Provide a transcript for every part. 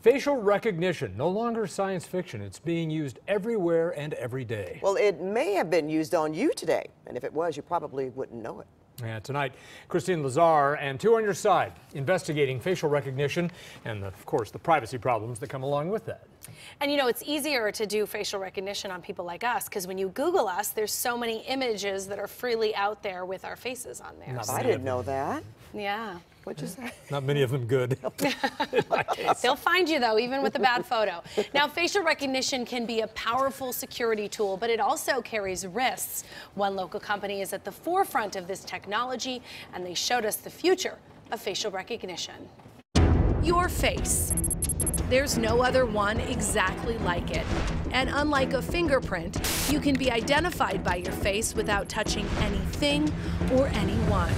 Facial recognition, no longer science fiction. It's being used everywhere and every day. Well, it may have been used on you today, and if it was, you probably wouldn't know it. Yeah, tonight, Kristine Lazar and two on your side investigating facial recognition and, of course, the privacy problems that come along with that. And you know, it's easier to do facial recognition on people like us because when you Google us, there's so many images that are freely out there with our faces on there. Not I didn't know that. Yeah. What'd you say? Not many of them good. They'll find you though, even with a bad photo. Now, facial recognition can be a powerful security tool, but it also carries risks. One local company is at the forefront of this technology, and they showed us the future of facial recognition. Your face. There's no other one exactly like it. And unlike a fingerprint, you can be identified by your face without touching anything or anyone.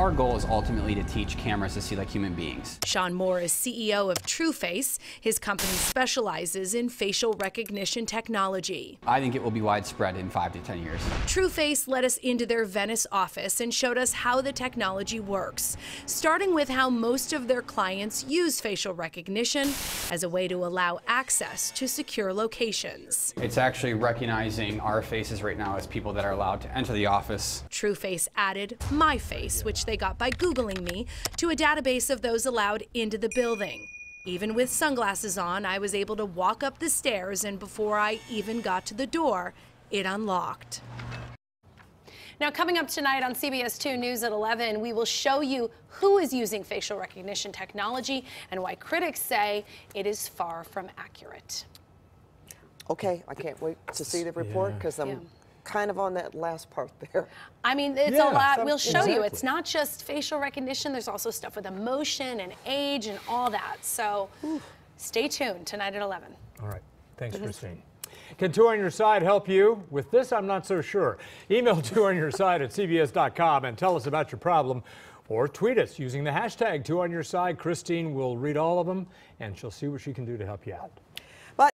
Our goal is ultimately to teach cameras to see like human beings. Shaun Moore is CEO of TrueFace. His company specializes in facial recognition technology. I think it will be widespread in five to 10 years. TrueFace led us into their Venice office and showed us how the technology works, starting with how most of their clients use facial recognition as a way to allow access to secure locations. It's actually recognizing our faces right now as people that are allowed to enter the office. TrueFace added my face, which they got by Googling me, to a database of those allowed into the building. Even with sunglasses on, I was able to walk up the stairs, and before I even got to the door, it unlocked. Now, coming up tonight on CBS 2 News at 11, we will show you who is using facial recognition technology and why critics say it is far from accurate. Okay, I can't wait to see the report Yeah. because I'm Yeah. Kind of on that last part there. I mean, it's Yeah, a lot. We'll show you. It's not just facial recognition, there's also stuff with emotion and age and all that. So stay tuned tonight at 11. All right. Thanks, mm-hmm. Kristine. Can Two on Your Side help you? With this, I'm not so sure. Email Two on Your Side at CBS.com and tell us about your problem. Or tweet us using the hashtag Two on Your Side. Kristine will read all of them and she'll see what she can do to help you out.